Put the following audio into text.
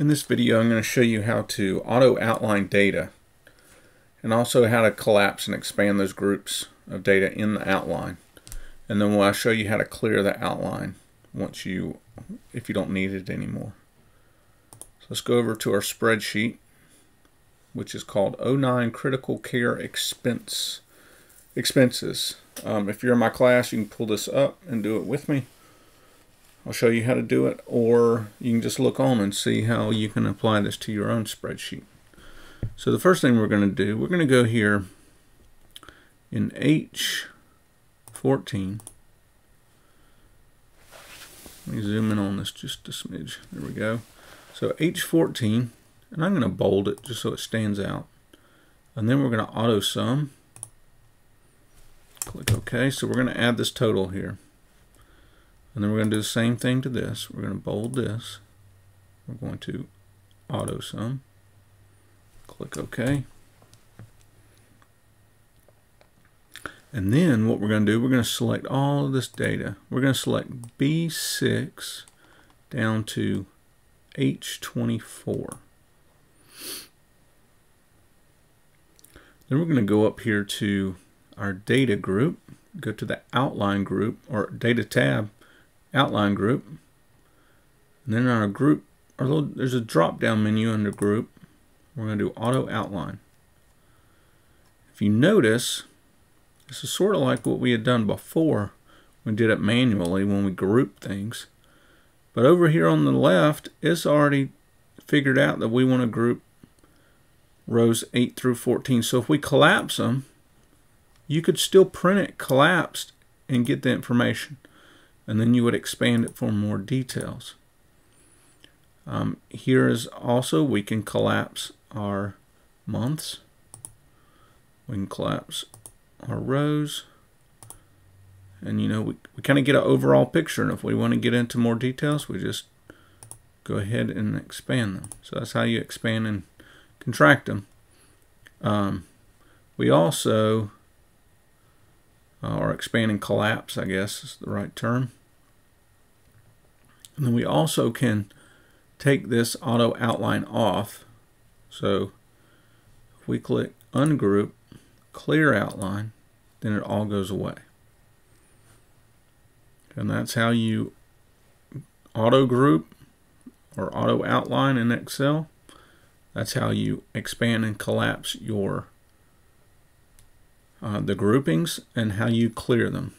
In this video I'm going to show you how to auto outline data and also how to collapse and expand those groups of data in the outline. And then I'll show you how to clear the outline once you, if you don't need it anymore. So let's go over to our spreadsheet which is called 09 Critical Care Expense Expenses. Um, if you're in my class you can pull this up and do it with me. I'll show you how to do it, or you can just look on and see how you can apply this to your own spreadsheet. So the first thing we're going to do, we're going to go here in H14. Let me zoom in on this just a smidge. There we go. So H14, and I'm going to bold it just so it stands out. And then we're going to auto sum. Click OK. So we're going to add this total here. And then we're going to do the same thing to this. We're going to bold this. We're going to auto sum. Click OK. And then what we're going to do, we're going to select all of this data. We're going to select B6 down to H24. Then we're going to go up here to our data group, go to the outline group or data tab, outline group. And then on our group, our little, there's a drop down menu under group. We're going to do auto outline. If you notice, this is sort of like what we had done before. We did it manually when we grouped things. But over here on the left, it's already figured out that we want to group rows 8 through 14. So if we collapse them, you could still print it collapsed and get the information and then you would expand it for more details. Um, here is also, we can collapse our months. We can collapse our rows. And you know, we, we kind of get an overall picture. And if we want to get into more details, we just go ahead and expand them. So that's how you expand and contract them. Um, we also, uh, or expand and collapse, I guess is the right term. And then we also can take this auto outline off. So if we click ungroup, clear outline, then it all goes away. And that's how you auto group or auto outline in Excel. That's how you expand and collapse your uh, the groupings and how you clear them.